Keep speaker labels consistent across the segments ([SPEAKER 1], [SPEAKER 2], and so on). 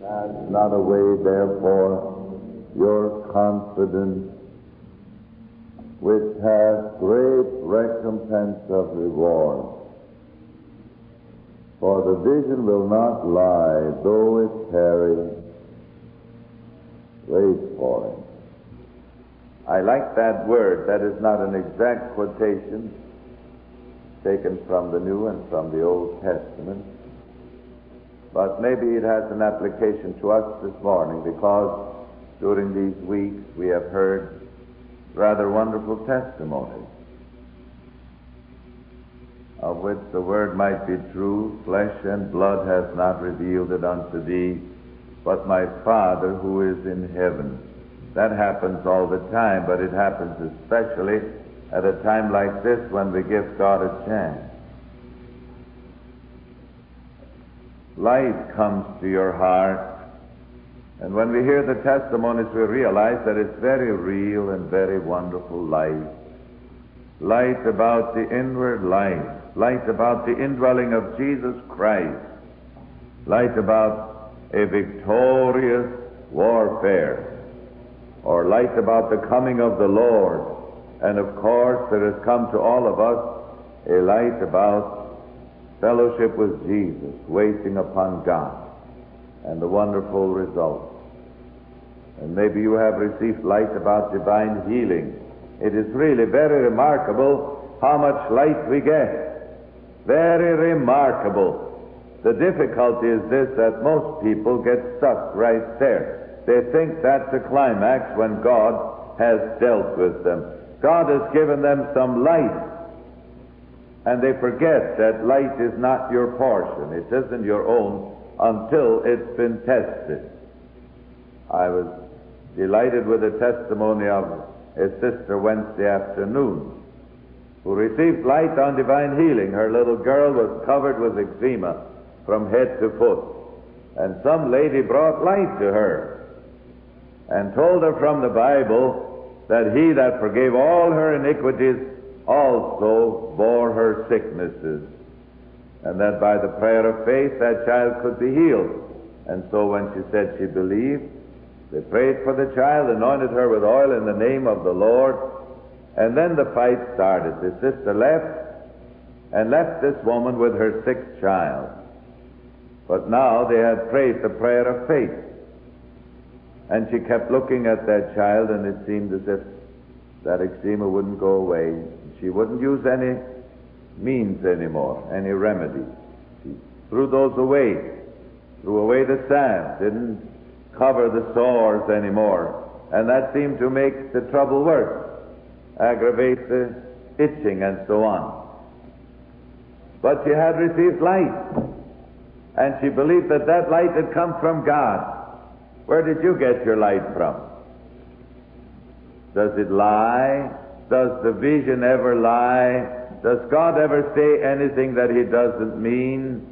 [SPEAKER 1] Cast not away, therefore, your confidence, which hath great recompense of reward. For the vision will not lie, though it tarry. Wait for it. I like that word. That is not an exact quotation taken from the New and from the Old Testament. But maybe it has an application to us this morning because during these weeks we have heard rather wonderful testimonies of which the word might be true, flesh and blood has not revealed it unto thee, but my Father who is in heaven. That happens all the time, but it happens especially at a time like this when we give God a chance. Light comes to your heart, and when we hear the testimonies, we realize that it's very real and very wonderful light. Light about the inward life, light about the indwelling of Jesus Christ, light about a victorious warfare, or light about the coming of the Lord. And of course, there has come to all of us a light about fellowship with Jesus, waiting upon God, and the wonderful results. And maybe you have received light about divine healing. It is really very remarkable how much light we get. Very remarkable. The difficulty is this that most people get stuck right there. They think that's the climax when God has dealt with them. God has given them some light, and they forget that light is not your portion. It isn't your own until it's been tested. I was delighted with the testimony of a sister Wednesday afternoon who received light on divine healing. Her little girl was covered with eczema from head to foot, and some lady brought light to her and told her from the Bible that he that forgave all her iniquities also bore her sicknesses, and that by the prayer of faith that child could be healed. And so when she said she believed, they prayed for the child, anointed her with oil in the name of the Lord, and then the fight started. The sister left and left this woman with her sick child. But now they had prayed the prayer of faith. And she kept looking at that child, and it seemed as if that eczema wouldn't go away. She wouldn't use any means anymore, any remedy. She threw those away, threw away the sand, didn't cover the sores anymore. And that seemed to make the trouble worse, aggravate the itching and so on. But she had received light, and she believed that that light had come from God. Where did you get your light from? Does it lie? Does the vision ever lie? Does God ever say anything that He doesn't mean?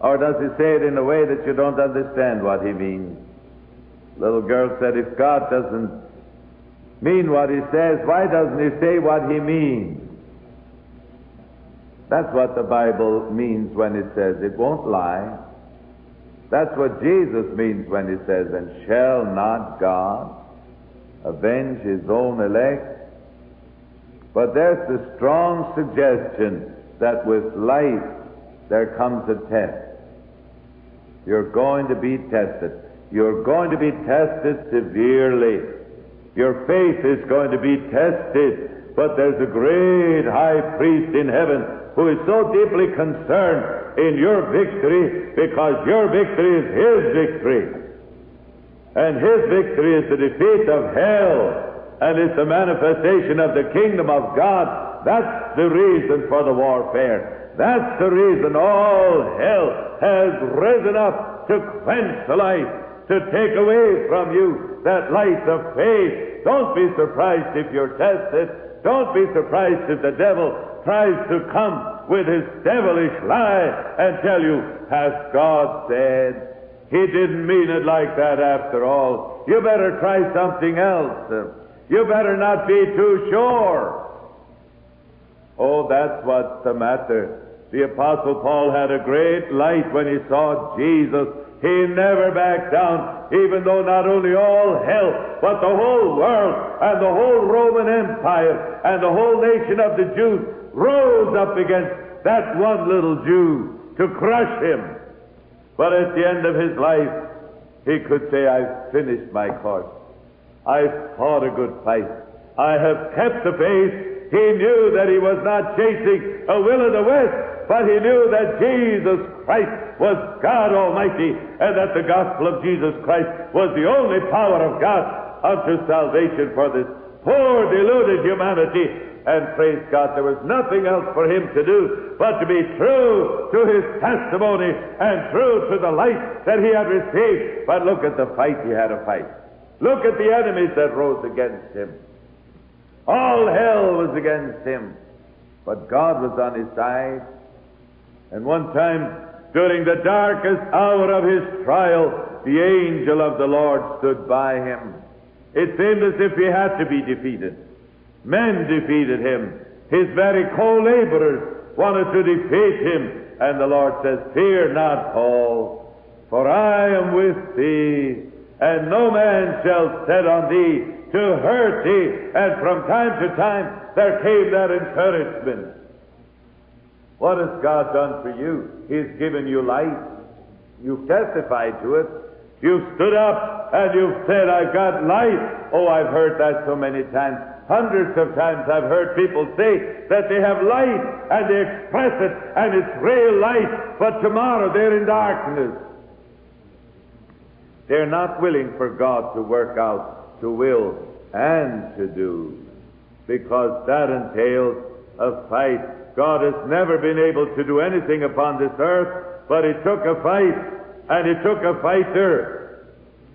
[SPEAKER 1] Or does He say it in a way that you don't understand what He means? Little girl said, if God doesn't mean what He says, why doesn't He say what He means? That's what the Bible means when it says it won't lie. That's what Jesus means when he says, And shall not God avenge his own elect? But there's the strong suggestion that with life there comes a test. You're going to be tested. You're going to be tested severely. Your faith is going to be tested. But there's a great high priest in heaven who is so deeply concerned in your victory because your victory is his victory. And his victory is the defeat of hell and it's the manifestation of the kingdom of God. That's the reason for the warfare. That's the reason all hell has risen up to quench the light, to take away from you that light of faith. Don't be surprised if you're tested. Don't be surprised if the devil tries to come with his devilish lie and tell you, Has God said? He didn't mean it like that after all. You better try something else. You better not be too sure. Oh, that's what's the matter. The Apostle Paul had a great light when he saw Jesus He never backed down, even though not only all hell, but the whole world and the whole Roman Empire and the whole nation of the Jews rose up against that one little Jew to crush him. But at the end of his life, he could say, I've finished my course. I've fought a good fight. I have kept the faith. He knew that he was not chasing a will of the West, but he knew that Jesus Christ was God Almighty and that the gospel of Jesus Christ was the only power of God unto salvation for this poor deluded humanity. And praise God, there was nothing else for him to do but to be true to his testimony and true to the light that he had received. But look at the fight he had to fight. Look at the enemies that rose against him. All hell was against him. But God was on his side. And one time, during the darkest hour of his trial, the angel of the Lord stood by him. It seemed as if he had to be defeated. Men defeated him. His very co-laborers wanted to defeat him. And the Lord says, Fear not, Paul, for I am with thee, and no man shall set on thee to hurt thee. And from time to time there came that encouragement. What has God done for you? He's given you life. You've testified to it. You've stood up and you've said, I've got life. Oh, I've heard that so many times. Hundreds of times I've heard people say that they have light and they express it and it's real light, but tomorrow they're in darkness. They're not willing for God to work out to will and to do, because that entails a fight. God has never been able to do anything upon this earth, but it took a fight, and it took a fighter.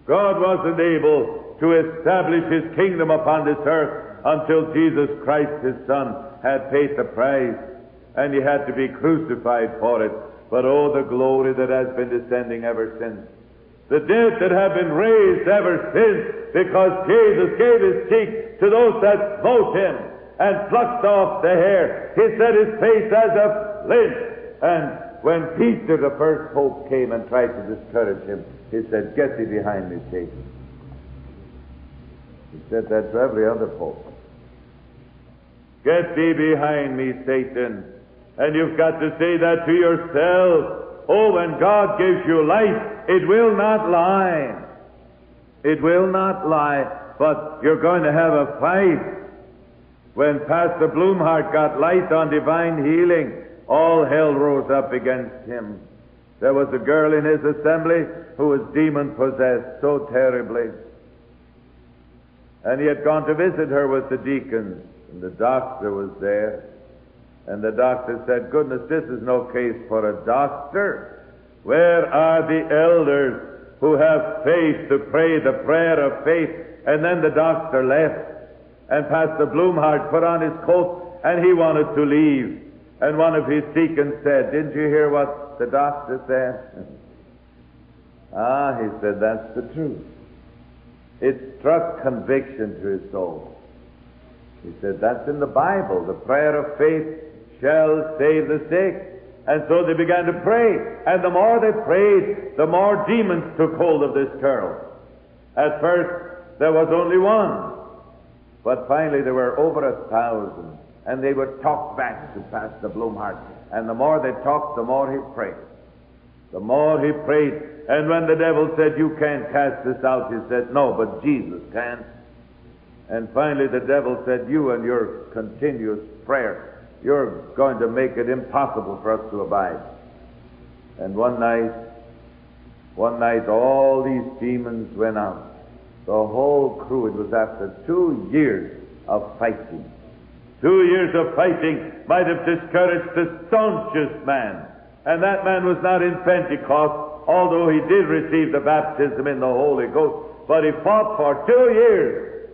[SPEAKER 1] God wasn't able to establish His kingdom upon this earth until Jesus Christ, His Son, had paid the price, and He had to be crucified for it. But oh, the glory that has been descending ever since. The dead that have been raised ever since, because Jesus gave his cheek to those that smote him and plucked off the hair. He set his face as a flint. And when Peter, the first pope, came and tried to discourage him, he said, Get thee behind me, Satan. He said that to every other pope. Get thee behind me, Satan. And you've got to say that to yourself. Oh, when God gives you life, it will not lie. It will not lie, but you're going to have a fight. When Pastor Blumhardt got light on divine healing, all hell rose up against him. There was a girl in his assembly who was demon possessed so terribly. And he had gone to visit her with the deacons, and the doctor was there. And the doctor said, Goodness, this is no case for a doctor. Where are the elders who have faith to pray the prayer of faith? And then the doctor left, and Pastor Blumhardt put on his coat, and he wanted to leave. And one of his deacons said, Didn't you hear what the doctor said? ah, he said, That's the truth. It struck conviction to his soul. He said, That's in the Bible. The prayer of faith shall save the sick. And so they began to pray. And the more they prayed, the more demons took hold of this girl. At first, there was only one. But finally, there were over a thousand. And they would talk back to Pastor Blumhardt. And the more they talked, the more he prayed. The more he prayed. And when the devil said, You can't cast this out, he said, No, but Jesus can. And finally, the devil said, You and your continuous prayer you're going to make it impossible for us to abide. And one night, one night, all these demons went out. The whole crew, it was after two years of fighting. Two years of fighting might have discouraged the staunchest man. And that man was not in Pentecost, although he did receive the baptism in the Holy Ghost. But he fought for two years.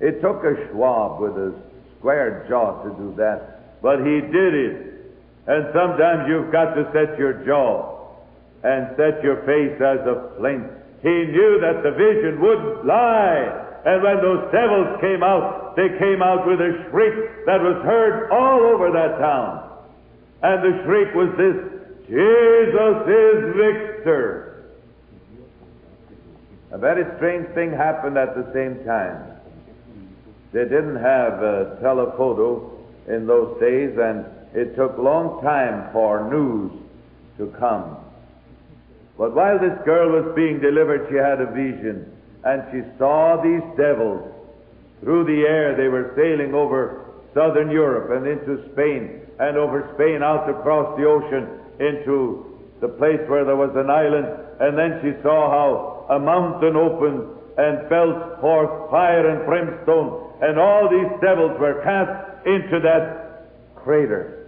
[SPEAKER 1] It took a Schwab with a square jaw to do that, but he did it. And sometimes you've got to set your jaw and set your face as a flint. He knew that the vision wouldn't lie. And when those devils came out, they came out with a shriek that was heard all over that town. And the shriek was this Jesus is victor. A very strange thing happened at the same time. They didn't have a telephoto in those days, and it took long time for news to come. But while this girl was being delivered, she had a vision, and she saw these devils through the air. They were sailing over southern Europe and into Spain, and over Spain out across the ocean into the place where there was an island. And then she saw how a mountain opened and belched forth fire and brimstone, and all these devils were cast into that crater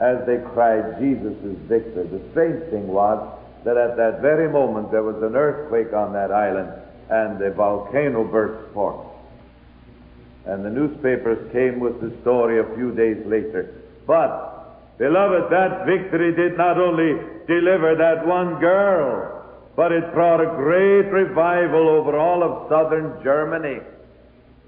[SPEAKER 1] as they cried, Jesus is victor. The strange thing was that at that very moment there was an earthquake on that island and the volcano burst forth. And the newspapers came with the story a few days later. But, beloved, that victory did not only deliver that one girl, but it brought a great revival over all of southern Germany.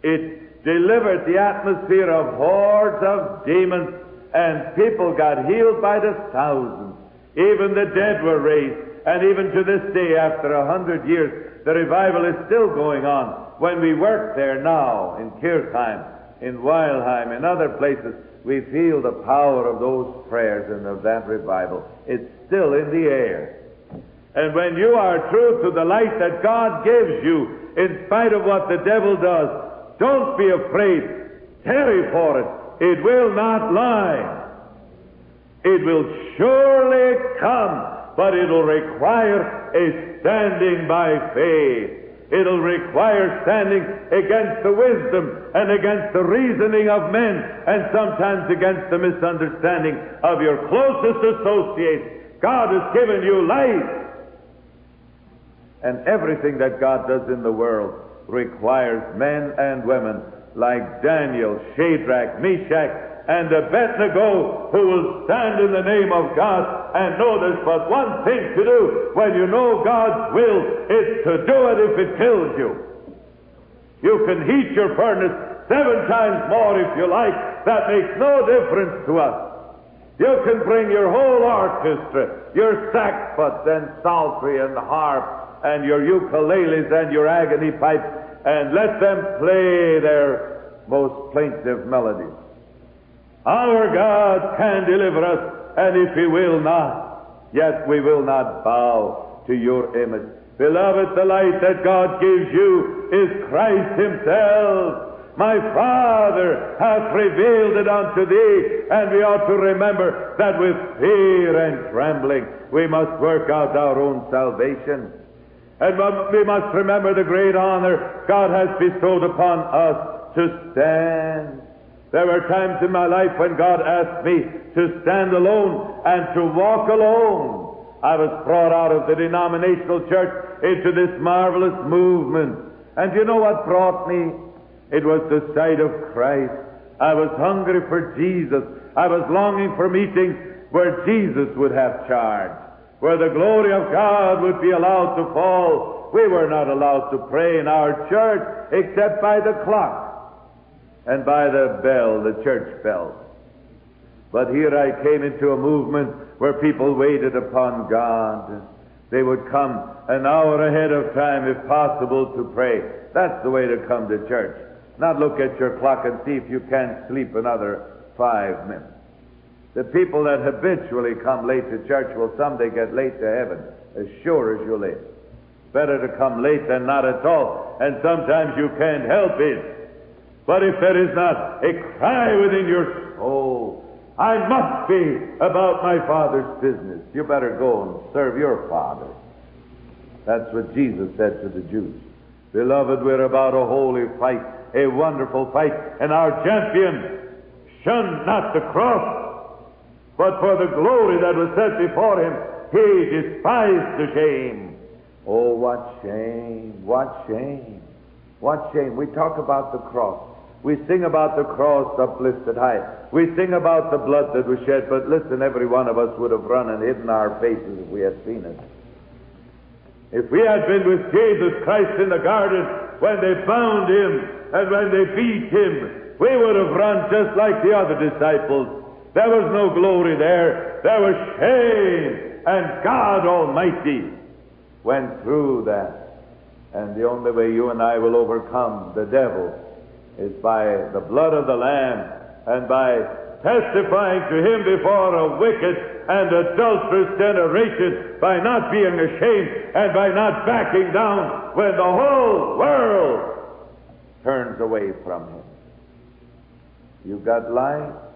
[SPEAKER 1] It delivered the atmosphere of hordes of demons, and people got healed by the thousands. Even the dead were raised. And even to this day, after a hundred years, the revival is still going on. When we work there now, in Kirchheim, in Weilheim, in other places, we feel the power of those prayers and of that revival. It's still in the air. And when you are true to the light that God gives you, in spite of what the devil does, don't be afraid. Tarry for it. It will not lie. It will surely come but it'll require a standing by faith. It'll require standing against the wisdom and against the reasoning of men and sometimes against the misunderstanding of your closest associates. God has given you life. And everything that God does in the world requires men and women like Daniel, Shadrach, Meshach, and Abednego who will stand in the name of God and know there's but one thing to do when you know God's will is to do it if it kills you. You can heat your furnace seven times more if you like. That makes no difference to us. You can bring your whole orchestra, your sackbuts and psaltery and harp and your ukuleles and your agony pipes and let them play their most plaintive melodies. Our God can deliver us, and if He will not, yet we will not bow to your image. Beloved, the light that God gives you is Christ Himself. My Father hath revealed it unto thee, and we ought to remember that with fear and trembling we must work out our own salvation. And we must remember the great honor God has bestowed upon us to stand there were times in my life when God asked me to stand alone and to walk alone. I was brought out of the denominational church into this marvelous movement. And you know what brought me? It was the sight of Christ. I was hungry for Jesus. I was longing for meetings where Jesus would have charge, where the glory of God would be allowed to fall. We were not allowed to pray in our church except by the clock and by the bell, the church bell. But here I came into a movement where people waited upon God. They would come an hour ahead of time, if possible, to pray. That's the way to come to church. Not look at your clock and see if you can't sleep another five minutes. The people that habitually come late to church will someday get late to heaven, as sure as you live. Better to come late than not at all, and sometimes you can't help it. But if there is not a cry within your soul, I must be about my Father's business, you better go and serve your Father. That's what Jesus said to the Jews. Beloved, we're about a holy fight, a wonderful fight, and our champion shunned not the cross, but for the glory that was set before him, he despised the shame. Oh, what shame, what shame, what shame. We talk about the cross. We sing about the cross uplifted high. We sing about the blood that was shed, but listen, every one of us would have run and hidden our faces if we had seen it. If we had been with Jesus Christ in the garden when they bound him and when they beat him, we would have run just like the other disciples. There was no glory there. There was shame. And God Almighty went through that And the only way you and I will overcome the devil is by the blood of the Lamb and by testifying to him before a wicked and adulterous generation by not being ashamed and by not backing down when the whole world turns away from him. You've got light?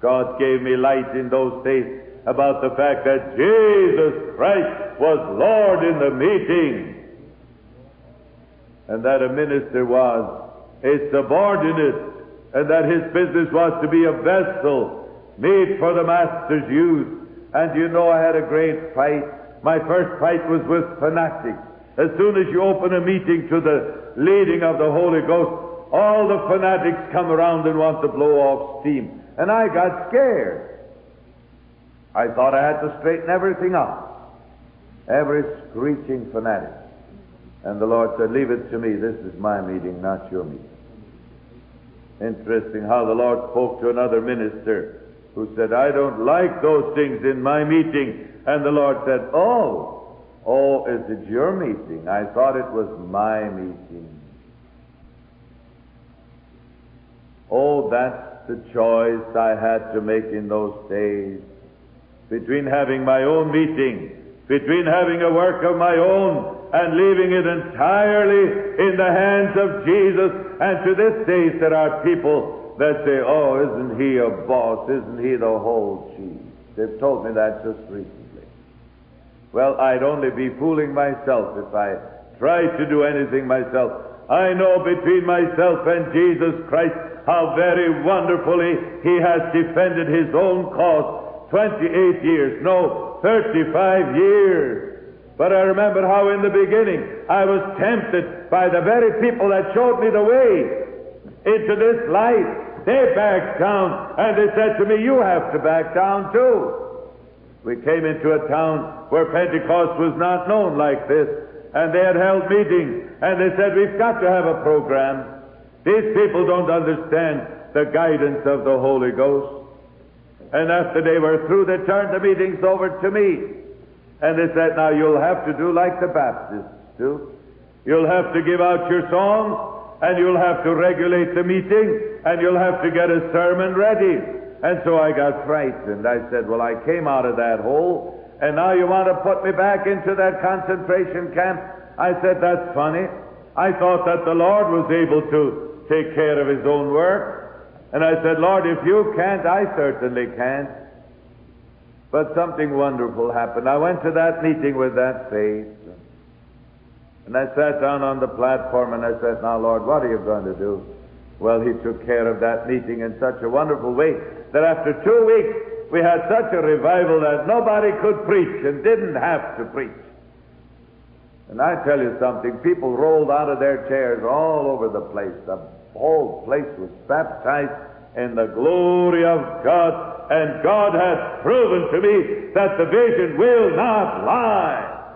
[SPEAKER 1] God gave me light in those days about the fact that Jesus Christ was Lord in the meeting and that a minister was a subordinate and that his business was to be a vessel made for the master's use. And you know, I had a great fight. My first fight was with fanatics. As soon as you open a meeting to the leading of the Holy Ghost, all the fanatics come around and want to blow off steam. And I got scared. I thought I had to straighten everything up. Every screeching fanatic. And the Lord said, Leave it to me. This is my meeting, not your meeting. Interesting how the Lord spoke to another minister who said, I don't like those things in my meeting. And the Lord said, Oh, oh, is it your meeting? I thought it was my meeting. Oh, that's the choice I had to make in those days between having my own meeting, between having a work of my own, and leaving it entirely in the hands of Jesus. And to this day, there are people that say, Oh, isn't he a boss? Isn't he the whole chief? They've told me that just recently. Well, I'd only be fooling myself if I tried to do anything myself. I know between myself and Jesus Christ how very wonderfully he has defended his own cause 28 years, no, 35 years. But I remember how in the beginning I was tempted by the very people that showed me the way into this light. They backed down and they said to me, You have to back down too. We came into a town where Pentecost was not known like this, and they had held meetings, and they said, We've got to have a program. These people don't understand the guidance of the Holy Ghost. And after they were through, they turned the meetings over to me. And they said, now you'll have to do like the Baptists do. You'll have to give out your songs, and you'll have to regulate the meeting, and you'll have to get a sermon ready. And so I got frightened. I said, well, I came out of that hole, and now you want to put me back into that concentration camp? I said, that's funny. I thought that the Lord was able to take care of his own work. And I said, Lord, if you can't, I certainly can't. But something wonderful happened. I went to that meeting with that faith. And I sat down on the platform and I said, Now, Lord, what are you going to do? Well, He took care of that meeting in such a wonderful way that after two weeks we had such a revival that nobody could preach and didn't have to preach. And I tell you something, people rolled out of their chairs all over the place. The whole place was baptized in the glory of God and God has proven to me that the vision will not lie.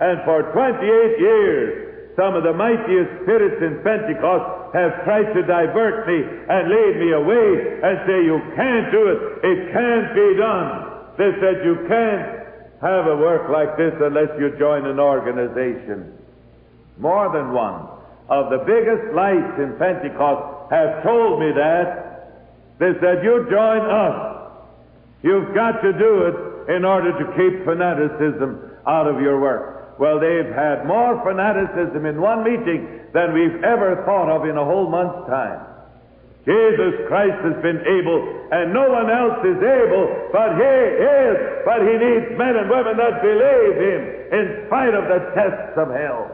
[SPEAKER 1] And for 28 years, some of the mightiest spirits in Pentecost have tried to divert me and lead me away and say, You can't do it. It can't be done. They said, You can't have a work like this unless you join an organization. More than one of the biggest lights in Pentecost have told me that. They said, You join us You've got to do it in order to keep fanaticism out of your work. Well, they've had more fanaticism in one meeting than we've ever thought of in a whole month's time. Jesus Christ has been able, and no one else is able, but He is. But He needs men and women that believe Him in spite of the tests of hell.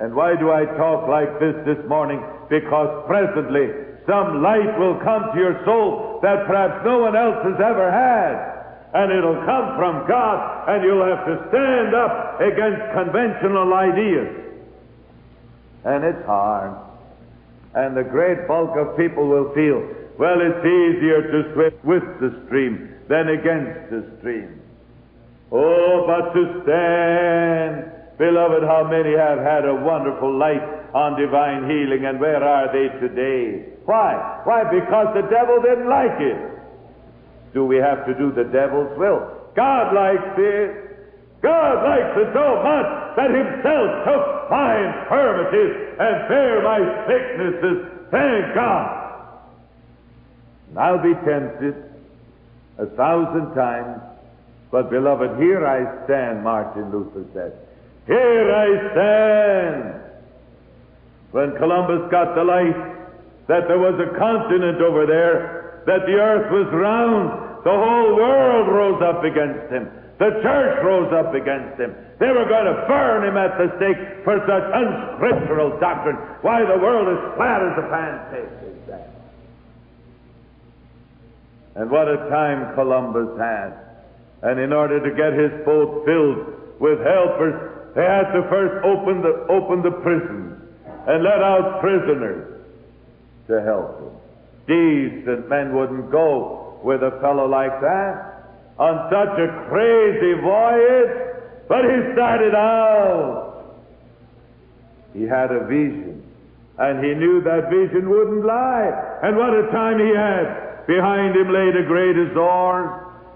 [SPEAKER 1] And why do I talk like this this morning? Because presently some light will come to your soul that perhaps no one else has ever had. And it'll come from God, and you'll have to stand up against conventional ideas. And it's hard. And the great bulk of people will feel, well, it's easier to swim with the stream than against the stream. Oh, but to stand, beloved, how many have had a wonderful light on divine healing, and where are they today? Why? Why? Because the devil didn't like it. Do we have to do the devil's will? God likes it. God likes it so much that himself took my infirmities and bare my sicknesses. Thank God. And I'll be tempted a thousand times, but beloved, here I stand, Martin Luther said. Here I stand. When Columbus got the light that there was a continent over there, that the earth was round, the whole world rose up against him. The church rose up against him. They were going to burn him at the stake for such unscriptural doctrine. Why, the world is flat as a pancake. And what a time Columbus had. And in order to get his boat filled with helpers, they had to first open the, open the prisons and let out prisoners to help him. Decent men wouldn't go with a fellow like that on such a crazy voyage, but he started out. He had a vision, and he knew that vision wouldn't lie. And what a time he had! Behind him lay the great Azores,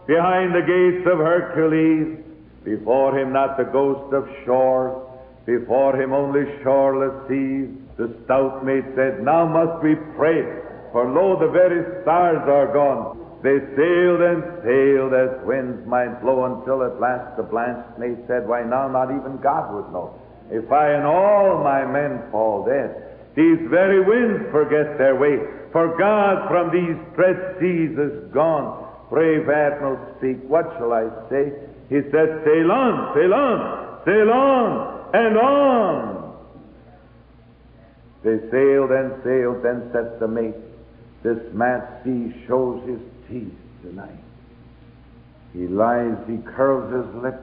[SPEAKER 1] behind the gates of Hercules, before him not the ghost of shores, before him only shoreless seas. The stout mate said, Now must we pray, for lo, the very stars are gone. They sailed and sailed as winds might blow until at last the blanched mate said, Why now not even God would know. If I and all my men fall dead, these very winds forget their way, for God from these dread seas is gone. Brave Admiral, speak, what shall I say? He said, Sail on, sail on, sail on, and on. They sailed and sailed, then said the mate, This mad sea shows his teeth tonight. He lies, he curls his lip.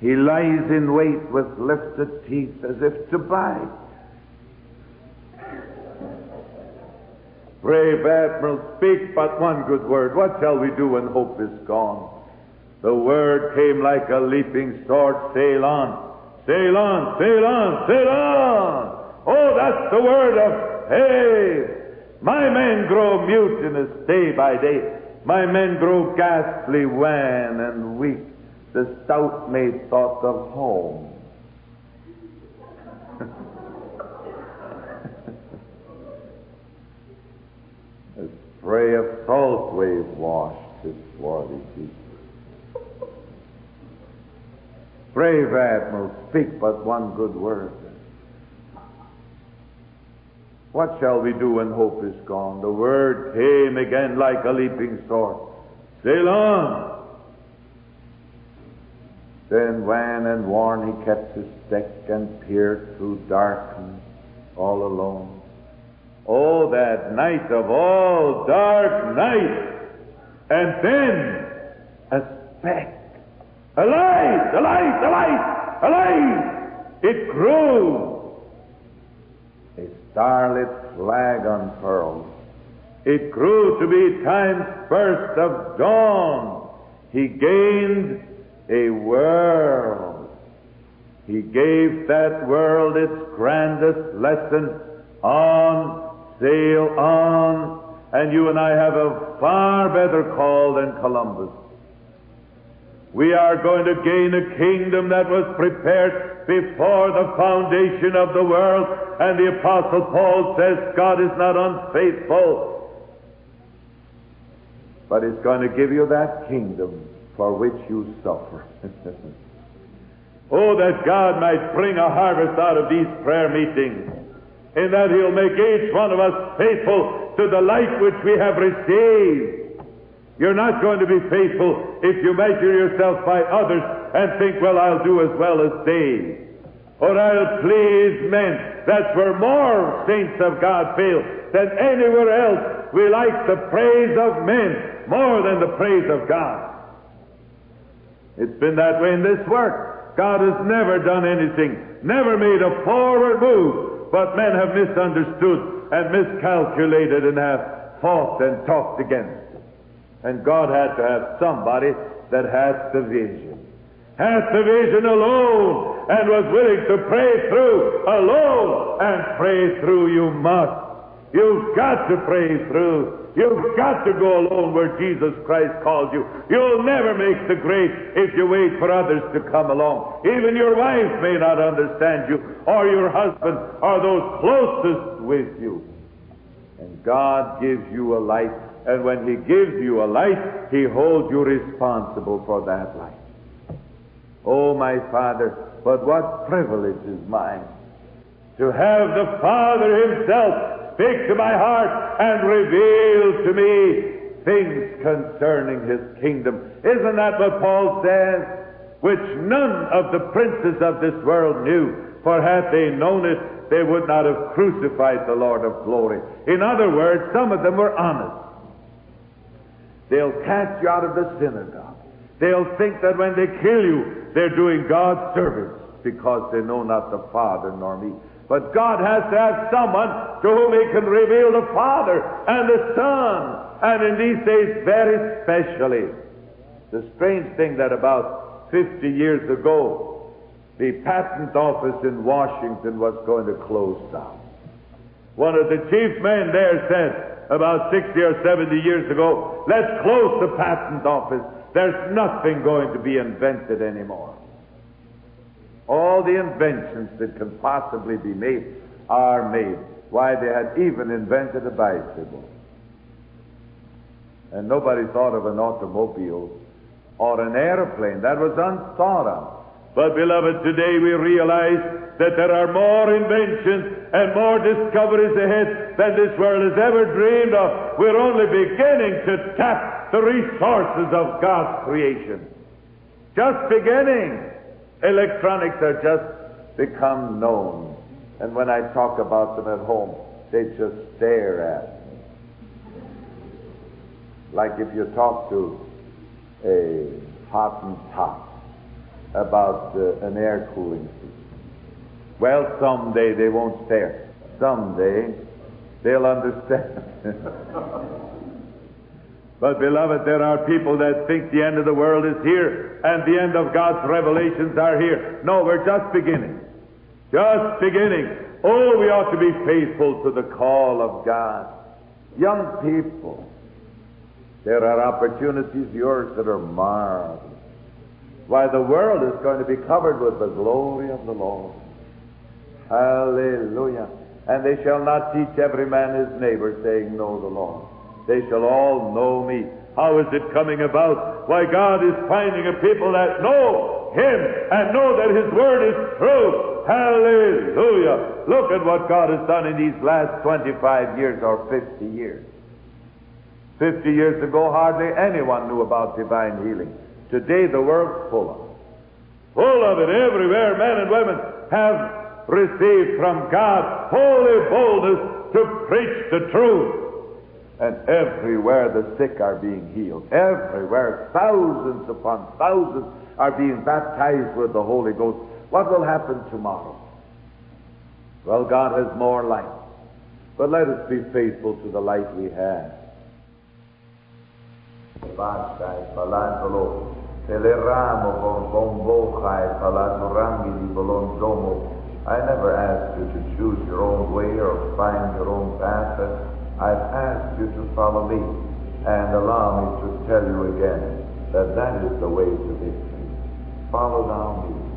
[SPEAKER 1] He lies in wait with lifted teeth as if to bite. Brave Admiral, speak but one good word. What shall we do when hope is gone? The word came like a leaping sword. Sail on, sail on, sail on, sail on. Oh, that's the word of hey. My men grow mutinous day by day. My men grow ghastly, wan, and weak. The stout mate thought of home. A spray of salt wave washed his swarthy cheek. Brave Admiral, speak but one good word. What shall we do when hope is gone? The word came again like a leaping sword. Sail on! Then, wan and worn, he kept his deck and peered through darkness all alone. Oh, that night of all dark night! And then a speck. A light! A light! A light! A light! It grew starlit flag unfurled. It grew to be time's first of dawn. He gained a world. He gave that world its grandest lesson on, sail on, and you and I have a far better call than Columbus. We are going to gain a kingdom that was prepared before the foundation of the world. And the Apostle Paul says God is not unfaithful, but is going to give you that kingdom for which you suffer. oh, that God might bring a harvest out of these prayer meetings, in that He'll make each one of us faithful to the light which we have received. You're not going to be faithful if you measure yourself by others and think, well, I'll do as well as they. Or I'll please men. That's where more saints of God fail than anywhere else. We like the praise of men more than the praise of God. It's been that way in this work. God has never done anything, never made a forward move, but men have misunderstood and miscalculated and have fought and talked against. And God had to have somebody that had the vision. Had the vision alone and was willing to pray through alone. And pray through you must. You've got to pray through. You've got to go alone where Jesus Christ calls you. You'll never make the grade if you wait for others to come along. Even your wife may not understand you, or your husband, or those closest with you. And God gives you a light, and when He gives you a life, He holds you responsible for that life. Oh, my Father, but what privilege is mine to have the Father Himself speak to my heart and reveal to me things concerning His kingdom. Isn't that what Paul says? Which none of the princes of this world knew, for had they known it, they would not have crucified the Lord of glory. In other words, some of them were honest. They'll cast you out of the synagogue. They'll think that when they kill you, they're doing God's service because they know not the Father nor me. But God has to have someone to whom He can reveal the Father and the Son, and in these days, very specially. The strange thing that about 50 years ago, the patent office in Washington was going to close down. One of the chief men there said about 60 or 70 years ago, let's close the patent office. There's nothing going to be invented anymore. All the inventions that can possibly be made are made. Why, they had even invented a bicycle. And nobody thought of an automobile or an airplane. That was unthought of. But, beloved, today we realize that there are more inventions and more discoveries ahead than this world has ever dreamed of. We're only beginning to tap the resources of God's creation. Just beginning. Electronics are just become known. And when I talk about them at home, they just stare at me. Like if you talk to a Hottentot about uh, an air cooling system. Well, someday they won't stare. Someday they'll understand. But, beloved, there are people that think the end of the world is here and the end of God's revelations are here. No, we're just beginning. Just beginning. Oh, we ought to be faithful to the call of God. Young people, there are opportunities yours that are marvelous. Why, the world is going to be covered with the glory of the Lord. Hallelujah. And they shall not teach every man his neighbor, saying, Know the Lord they shall all know me. How is it coming about? Why, God is finding a people that know Him and know that His Word is true. Hallelujah. Look at what God has done in these last 25 years or 50 years. 50 years ago, hardly anyone knew about divine healing. Today, the world's full of it. Full of it everywhere. Men and women have received from God holy boldness to preach the truth. And everywhere the sick are being healed. Everywhere thousands upon thousands are being baptized with the Holy Ghost. What will happen tomorrow? Well, God has more light. But let us be faithful to the light we have. I never asked you to choose your own way or find your own path. I've asked you to follow me and allow me to tell you again that that is the way to victory. Follow now me.